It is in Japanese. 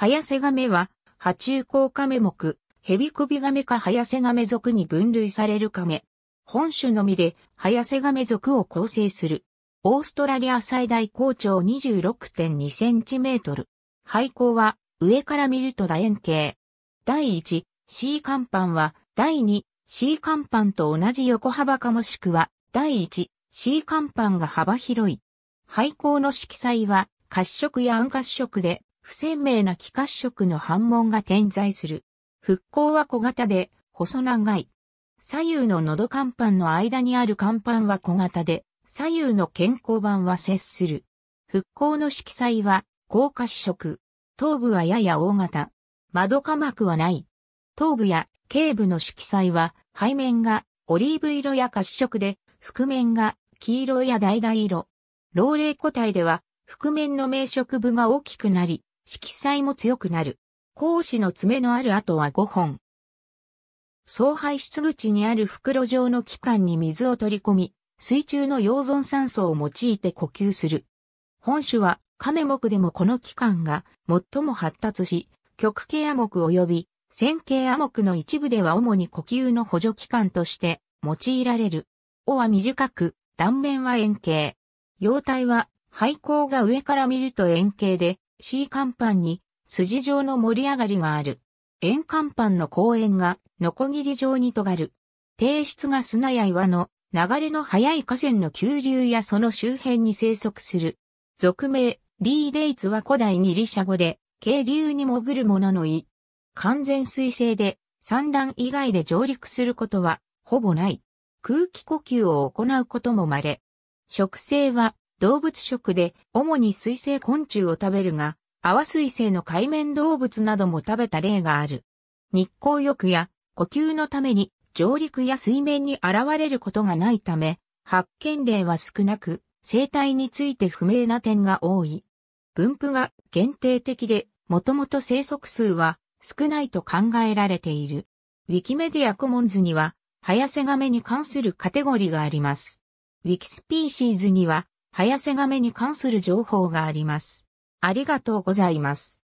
ハヤセガメは、爬虫甲カメ目、ヘビ首ガメかハヤセガメ属に分類されるカメ。本種のみで、ハヤセガメ属を構成する。オーストラリア最大高長26.2センチメートル。背高は、上から見ると楕円形。第1、C 甲板は、第2、C 甲板と同じ横幅かもしくは、第1、C 甲板が幅広い。背高の色彩は、褐色や暗褐色で、不鮮明な気褐色の反紋が点在する。復興は小型で、細長い。左右の喉甲板の間にある甲板は小型で、左右の健康板は接する。復興の色彩は、高褐色。頭部はやや大型。窓科膜はない。頭部や頸部の色彩は、背面がオリーブ色や褐色で、覆面が黄色や橙色。老齢個体では、覆面の明色部が大きくなり、色彩も強くなる。格子の爪のある跡は5本。総排出口にある袋状の器官に水を取り込み、水中の溶存酸素を用いて呼吸する。本種は、亀目でもこの器官が最も発達し、極系亜目及び線形亜目の一部では主に呼吸の補助器官として用いられる。尾は短く、断面は円形。葉体は背高が上から見ると円形で C 甲板に筋状の盛り上がりがある。円甲板の後円がノコギリ状に尖る。低質が砂や岩の流れの速い河川の急流やその周辺に生息する。俗名、リーデイツは古代ギリシャ語で、渓流に潜る者のの意。完全水性で、産卵以外で上陸することは、ほぼない。空気呼吸を行うことも稀。食性は、動物食で、主に水生昆虫を食べるが、泡水生の海面動物なども食べた例がある。日光浴や呼吸のために上陸や水面に現れることがないため、発見例は少なく、生態について不明な点が多い。分布が限定的で、もともと生息数は少ないと考えられている。ウィキメディアコモンズには、ハヤセガメに関するカテゴリーがあります。ウィキスピーシーズには、早瀬亀に関する情報があります。ありがとうございます。